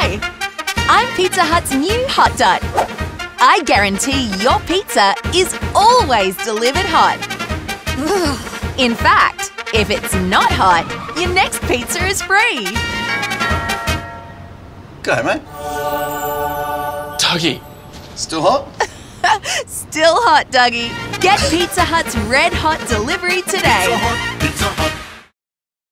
Hi, I'm Pizza Hut's new Hot Dot. I guarantee your pizza is always delivered hot. In fact, if it's not hot, your next pizza is free. Go, mate. Dougie, Still hot? Still hot, Dougie. Get Pizza Hut's red hot delivery today.